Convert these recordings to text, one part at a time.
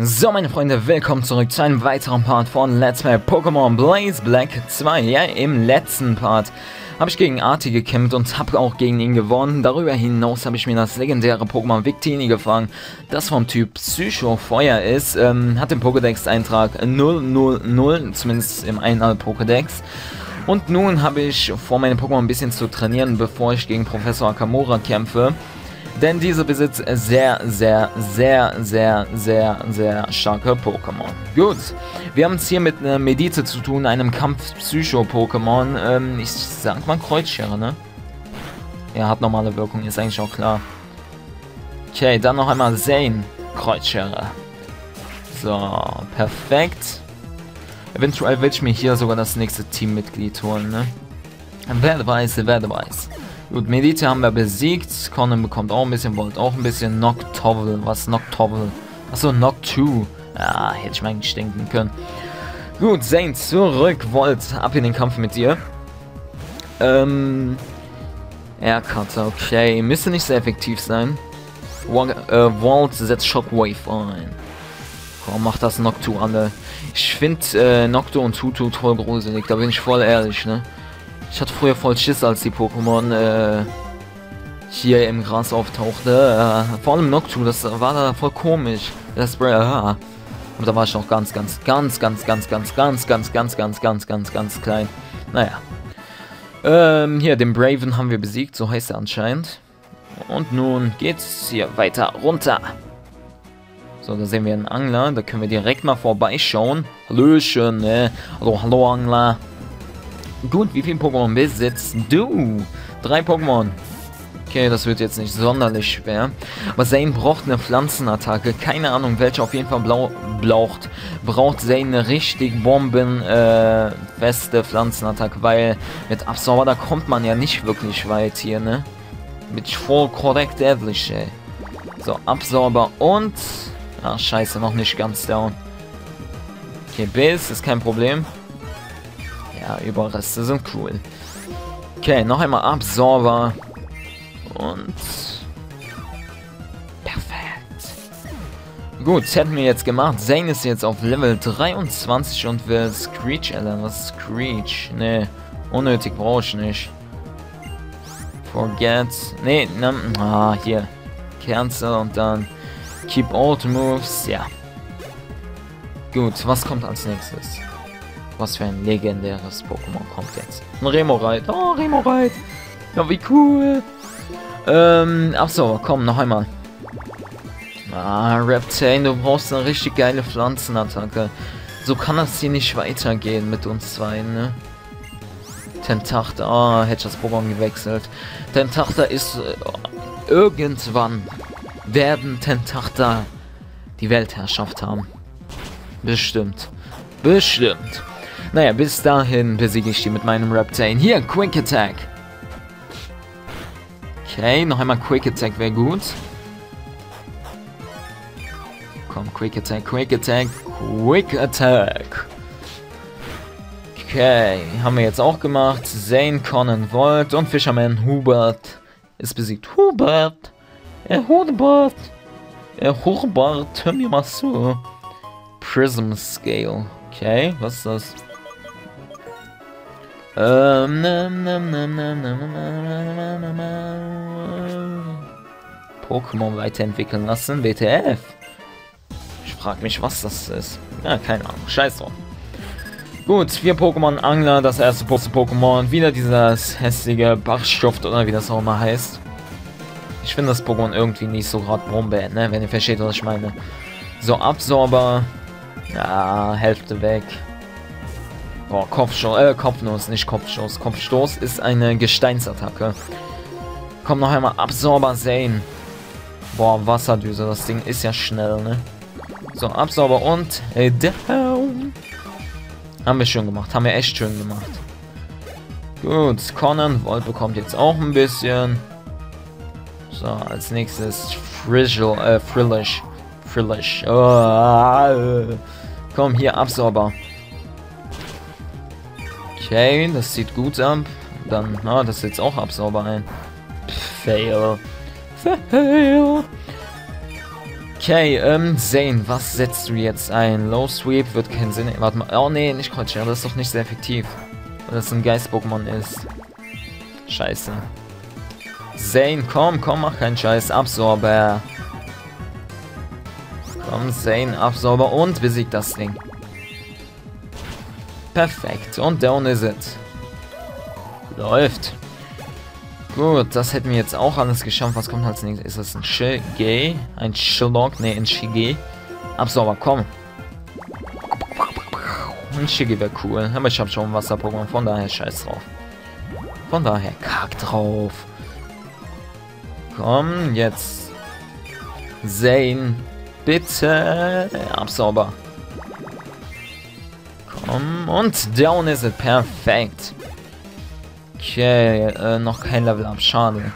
So meine Freunde, willkommen zurück zu einem weiteren Part von Let's Play Pokémon Blaze Black 2. Ja, im letzten Part habe ich gegen Arti gekämpft und habe auch gegen ihn gewonnen. Darüber hinaus habe ich mir das legendäre Pokémon Victini gefangen, das vom Typ Psycho Feuer ist. Ähm, hat den Pokédex-Eintrag 000, zumindest im Einal Pokédex. Und nun habe ich vor, meine Pokémon ein bisschen zu trainieren, bevor ich gegen Professor Akamura kämpfe. Denn diese besitzt sehr, sehr, sehr, sehr, sehr, sehr starke Pokémon. Gut, wir haben es hier mit einer Medite zu tun, einem Kampf-Psycho-Pokémon. Ähm, ich sag mal Kreuzschere, ne? Ja, hat normale Wirkung, ist eigentlich auch klar. Okay, dann noch einmal Zane, Kreuzschere. So, perfekt. Eventuell will ich mir hier sogar das nächste Teammitglied holen, ne? Wer weiß, wer weiß. Gut, Medite haben wir besiegt. Conan bekommt auch ein bisschen, Volt auch ein bisschen. Noctovel, was Noctovel? Achso, Noctu. Ja, hätte ich mal eigentlich denken können. Gut, Zane, zurück. Volt, ab in den Kampf mit dir. Ähm. Aircutter, okay. Müsste nicht sehr effektiv sein. äh, Volt setzt Shockwave ein. Warum macht das Noctu alle? Ich finde äh, Noctu und Tutu voll gruselig, da bin ich voll ehrlich, ne? Ich hatte früher voll Schiss, als die Pokémon äh, hier im Gras auftauchte. Äh, vor allem Noctu, das war da voll komisch. Das Spray, aha. Aber da war ich noch ganz, ganz, ganz, ganz, ganz, ganz, ganz, ganz, ganz, ganz, ganz, ganz, ganz klein. Naja. Ähm, hier, den Braven haben wir besiegt, so heißt er anscheinend. Und nun geht's hier weiter runter. So, da sehen wir einen Angler, da können wir direkt mal vorbeischauen. Hallöchen, ne? Hallo, hallo Angler. Gut, wie viele Pokémon besitzt du? Drei Pokémon. Okay, das wird jetzt nicht sonderlich schwer. Aber Zane braucht eine Pflanzenattacke. Keine Ahnung, welche auf jeden Fall blau braucht. Braucht Zane eine richtig bombenfeste äh, Pflanzenattacke, weil mit Absorber, da kommt man ja nicht wirklich weit hier, ne? Mit voll korrekt Devilish, ey. So, Absorber und... Ach, scheiße, noch nicht ganz down. Okay, Biss ist kein Problem. Ja, Überreste sind cool. Okay, noch einmal Absorber. Und... Perfekt. Gut, hätten wir jetzt gemacht. Zane ist jetzt auf Level 23 und will Screech erlernen. Was Screech? Ne, unnötig brauche ich nicht. Forget. Ne, ne, ah, hier. Cancel und dann Keep Old Moves. Ja. Gut, was kommt als nächstes? Was für ein legendäres Pokémon kommt jetzt? Ein Remoraid. Oh, Remoraid. Ja, wie cool. Ähm, ach so, komm, noch einmal. Ah, Reptane, du brauchst eine richtig geile Pflanzenattacke. So kann das hier nicht weitergehen mit uns zwei, ne? Tentachter, ah, oh, hätte das Pokémon gewechselt. Tentachter ist... Äh, irgendwann werden Tentachter die Weltherrschaft haben. Bestimmt. Bestimmt. Naja, bis dahin besiege ich die mit meinem Reptane. Hier, Quick Attack. Okay, noch einmal Quick Attack wäre gut. Komm, Quick Attack, Quick Attack, Quick Attack. Okay, haben wir jetzt auch gemacht. Zane, Conan, Volt und Fisherman Hubert ist besiegt. Hubert! Er Hubert! Er Hubert, hör mir mal zu. Prism Scale. Okay, was ist das? Ähm, Pokémon weiterentwickeln lassen, WTF. Ich frage mich, was das ist. Ja, keine Ahnung. Scheiß drauf. Gut, vier Pokémon Angler, das erste Pokémon. Wieder dieses hässliche Bachstuft oder wie das auch immer heißt. Ich finde das Pokémon irgendwie nicht so gerade Brombeer, ne? Wenn ihr versteht, was ich meine. So, Absorber. Ja, Hälfte weg. Boah, Kopfstoß, äh, Kopfnuss, nicht Kopfstoß. Kopfstoß ist eine Gesteinsattacke. Komm noch einmal, Absorber Zane. Boah, Wasserdüse, das Ding ist ja schnell, ne? So, Absorber und äh, down. Haben wir schön gemacht, haben wir echt schön gemacht. Gut, Conan, Volt bekommt jetzt auch ein bisschen. So, als nächstes Frizzle, äh, Frillish. Frillish. Oh, äh. Komm, hier, Absorber. Okay, das sieht gut ab. Dann, na, das jetzt auch Absorber ein. Fail. Fail. Okay, ähm, Zane, was setzt du jetzt ein? Low Sweep wird keinen Sinn. Warte mal. Oh nee, nicht Kreuzschere, das ist doch nicht sehr effektiv. Weil das ein Geist-Pokémon ist. Scheiße. Zane, komm, komm, mach keinen Scheiß. Absorber. Komm, Zane, Absorber und besiegt das Ding. Perfekt. Und down is it. Läuft. Gut, das hätten wir jetzt auch alles geschafft. Was kommt als nächstes? Ist das ein Shige? Ein Shillock? Ne, ein Shige. Absorber, komm. Ein Shige wäre cool. Aber ich habe schon Wasser-Pokémon, von daher scheiß drauf. Von daher kack drauf. Komm, jetzt. Zane. Bitte. Absorber. Komm, und down ist es. Perfekt. Okay, äh, noch kein Level up, schade.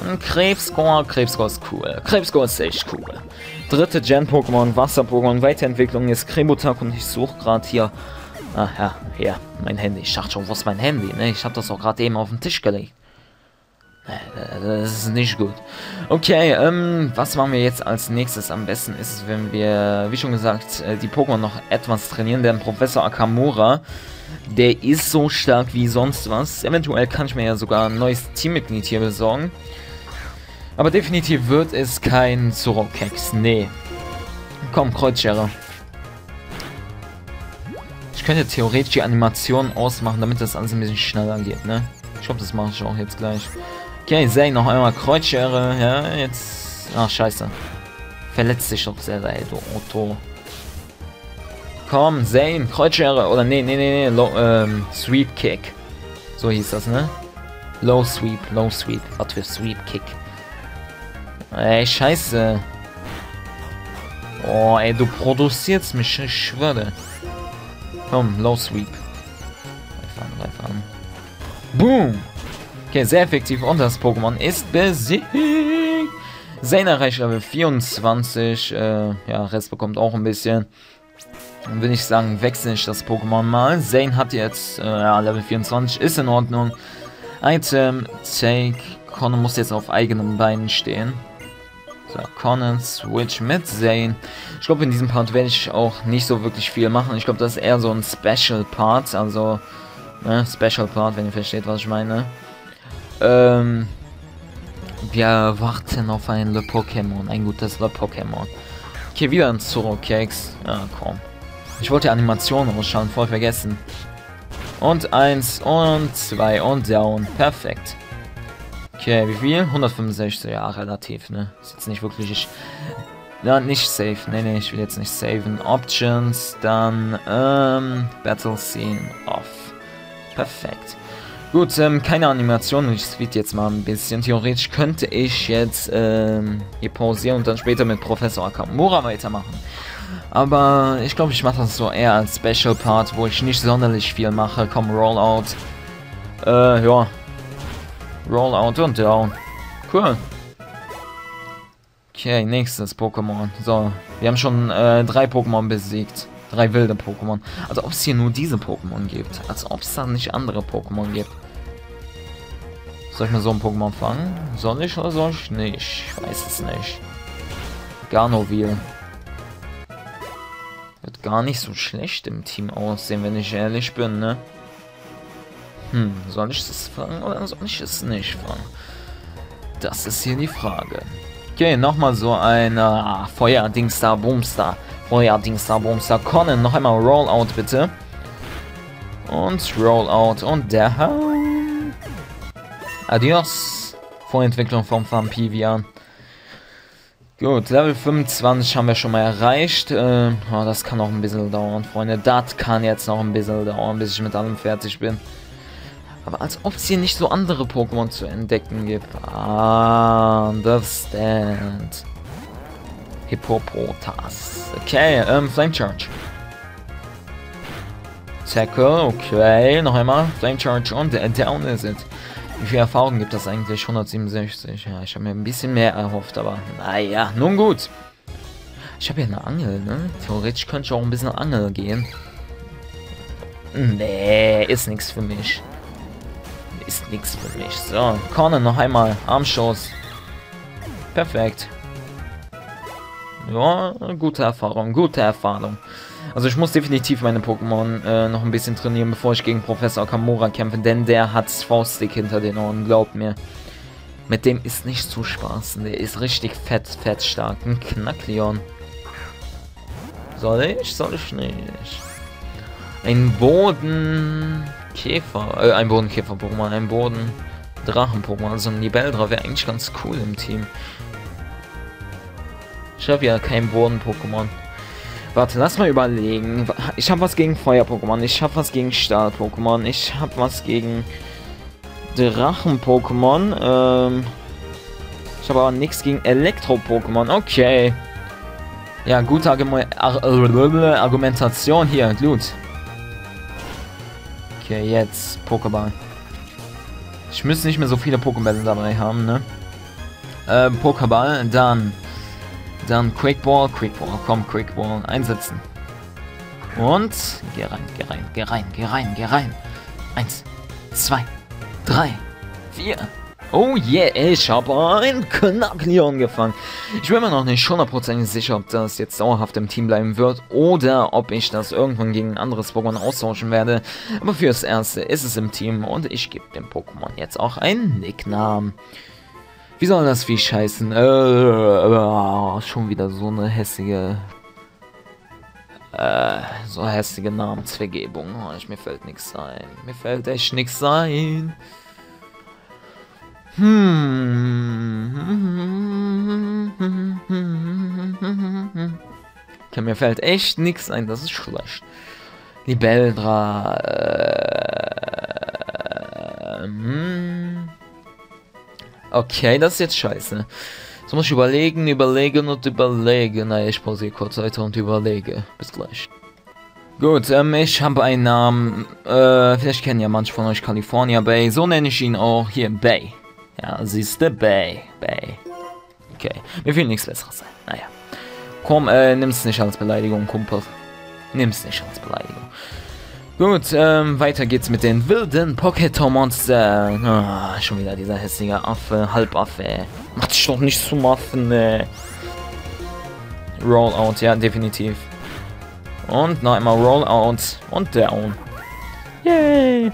Und Krebscore, Krebscore ist cool. Krebscore ist echt cool. Dritte Gen-Pokémon, Wasser-Pokémon, Weiterentwicklung ist Kremotak und ich suche gerade hier. Ah ja, hier, mein Handy. Ich dachte schon, wo ist mein Handy? Ne? Ich habe das auch gerade eben auf den Tisch gelegt. Äh, das ist nicht gut. Okay, ähm, was machen wir jetzt als nächstes? Am besten ist es, wenn wir, wie schon gesagt, äh, die Pokémon noch etwas trainieren. Denn Professor Akamura, der ist so stark wie sonst was. Eventuell kann ich mir ja sogar ein neues Teammitglied hier besorgen. Aber definitiv wird es kein Zorokex. Nee. Komm, Kreuzschere. Ich könnte theoretisch die Animation ausmachen, damit das alles ein bisschen schneller geht, ne? Ich glaube, das mache ich auch jetzt gleich. Okay, Zane, noch einmal Kreuzschere. Ja, jetzt... Ach, scheiße. Verletzt sich doch sehr, ey, du Otto. Komm, Zane, Kreuzschere. Oder nee, nee, nee, nee. Low, ähm, Sweep Kick. So hieß das, ne? Low Sweep, Low Sweep. Was für Sweep Kick. Ey, scheiße. Oh, ey, du produzierst mich, ich schwöre. Komm, Low Sweep. Greif an, greif an. Boom! Okay, sehr effektiv und das Pokémon ist besiegt. Zane erreicht Level 24. Äh, ja, Rest bekommt auch ein bisschen. Dann würde ich sagen, wechsle ich das Pokémon mal. Zane hat jetzt äh, ja, Level 24, ist in Ordnung. Item, Take. Conan muss jetzt auf eigenen Beinen stehen. So, Conan, Switch mit Zane. Ich glaube, in diesem Part werde ich auch nicht so wirklich viel machen. Ich glaube, das ist eher so ein Special Part. Also, ne, Special Part, wenn ihr versteht, was ich meine. Ähm, wir warten auf ein Le Pokémon, ein gutes Le Pokémon. Okay, wieder ein Zoro-Keks. Ja, komm. Ich wollte die Animation ausschauen, voll vergessen. Und eins und zwei und down. Perfekt. Okay, wie viel? 165, ja, relativ, ne? Ist jetzt nicht wirklich... Ich, ja, nicht safe. Ne, ne, ich will jetzt nicht saven. Options, dann, ähm, Battle Scene off. Perfekt. Gut, ähm, keine Animation. Ich speed jetzt mal ein bisschen. Theoretisch könnte ich jetzt ähm, hier pausieren und dann später mit Professor Akamura weitermachen. Aber ich glaube, ich mache das so eher als Special Part, wo ich nicht sonderlich viel mache. Komm, Rollout. Äh, ja. Rollout und down. Cool. Okay, nächstes Pokémon. So, wir haben schon äh, drei Pokémon besiegt. Drei wilde Pokémon. Also ob es hier nur diese Pokémon gibt. Als ob es da nicht andere Pokémon gibt. Soll ich mal so ein Pokémon fangen? Soll ich oder soll ich nicht? Ich weiß es nicht. Garnovil. Wird gar nicht so schlecht im Team aussehen, wenn ich ehrlich bin, ne? Hm, soll ich es fangen oder soll ich es nicht fangen? Das ist hier die Frage. Okay, nochmal so ein ah, Feuer-Dingstar, Boomstar. Feuer-Dingstar, Boomstar. Conan, noch einmal Rollout bitte. Und Rollout und der Adios. Vorentwicklung vom Vampivian. Gut, Level 25 haben wir schon mal erreicht. Äh, oh, das kann noch ein bisschen dauern, Freunde. Das kann jetzt noch ein bisschen dauern, bis ich mit allem fertig bin. Aber als ob es hier nicht so andere Pokémon zu entdecken gibt. Ah, understand. Hippopotas. Okay, ähm, Flame Charge. Tackle, okay, noch einmal. Flame Charge und äh, down is it. Wie viel Erfahrung gibt das eigentlich? 167. Ja, ich habe mir ein bisschen mehr erhofft, aber naja, nun gut. Ich habe ja eine Angel, ne? Theoretisch könnte ich auch ein bisschen Angel gehen. Nee, ist nichts für mich ist nichts für mich. So, Corner noch einmal. Armschuss. Perfekt. Ja, gute Erfahrung, gute Erfahrung. Also ich muss definitiv meine Pokémon äh, noch ein bisschen trainieren, bevor ich gegen Professor Kamura kämpfe, denn der hat Fauststick hinter den Ohren, glaubt mir. Mit dem ist nicht zu spaßen, der ist richtig fett, fett stark. Ein Knackleon. Soll ich? Soll ich nicht? Ein Bodenkäfer, äh, ein Bodenkäfer-Pokémon, ein Boden-Drachen-Pokémon, also ein Libeldra wäre eigentlich ganz cool im Team. Ich habe ja kein Boden-Pokémon. Warte, lass mal überlegen. Ich habe was gegen Feuer-Pokémon, ich habe was gegen Stahl-Pokémon, ich habe was gegen Drachen-Pokémon. Ähm, ich habe aber nichts gegen Elektro-Pokémon. Okay. Ja, gute Argumentation hier, gut. Okay, jetzt Pokéball. Ich müsste nicht mehr so viele Pokébälle dabei haben, ne? Äh, Pokéball, dann... Dann Quickball, Quickball, komm, Quickball, einsetzen. Und... Geh rein, geh rein, geh rein, geh rein, geh rein. Eins, zwei, drei, vier, Oh yeah, ich habe ein Knackleon gefangen. Ich bin mir noch nicht hundertprozentig sicher, ob das jetzt dauerhaft im Team bleiben wird oder ob ich das irgendwann gegen ein anderes Pokémon austauschen werde. Aber fürs Erste ist es im Team und ich gebe dem Pokémon jetzt auch einen Nicknamen. Wie soll das Vieh scheißen? Äh, äh, schon wieder so eine hässliche... Äh, so hässliche Namensvergebung. Oh, mir fällt nichts ein. Mir fällt echt nichts ein. Hm. Okay, mir fällt echt nichts ein, das ist schlecht. Libeldra. Äh, hm. Okay, das ist jetzt scheiße. Jetzt muss ich überlegen, überlegen und überlegen. Naja, ich pausiere kurz weiter und überlege. Bis gleich. Gut, ähm, ich habe einen Namen. Äh, vielleicht kennen ja manche von euch California Bay. So nenne ich ihn auch hier Bay. Ja, siehste, Bay. Bay. Okay, mir fiel nichts besseres ein. Naja. Komm, äh, nimm's nicht als Beleidigung, Kumpel. Nimm's nicht als Beleidigung. Gut, ähm, weiter geht's mit den wilden Pokémon-Monster. Ah, schon wieder dieser hässliche Affe, Halbaffe. Macht dich doch nicht zum Affen, ne. Rollout, ja, definitiv. Und noch einmal Rollout und Down. Yay!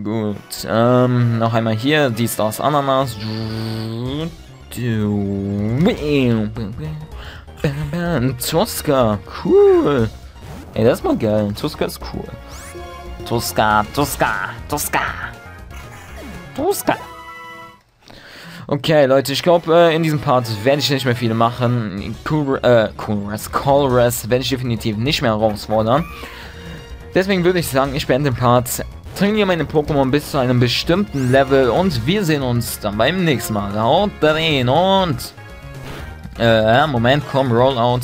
Gut, ähm, noch einmal hier, die Stars Ananas. Tuska, cool. Ey, das ist mal geil. Tuska ist cool. Tuska, Tuska, Tuska. Tuska. Okay, Leute, ich glaube, äh, in diesem Part werde ich nicht mehr viele machen. Cool, äh, Coolres, Colres werde ich definitiv nicht mehr herausfordern. Deswegen würde ich sagen, ich beende den Part trainiere meine Pokémon bis zu einem bestimmten Level und wir sehen uns dann beim nächsten Mal. Haut rein und... Äh, Moment, komm, Rollout.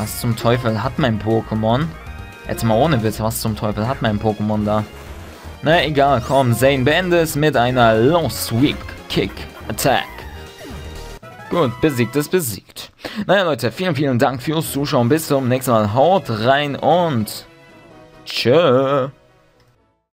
Was zum Teufel hat mein Pokémon? Jetzt mal ohne Witz, was zum Teufel hat mein Pokémon da? Na egal, komm, Zane, beende es mit einer Low Sweep Kick. Attack. Gut, besiegt ist besiegt. Naja, Leute, vielen, vielen Dank fürs Zuschauen. Bis zum nächsten Mal. Haut rein und tschö.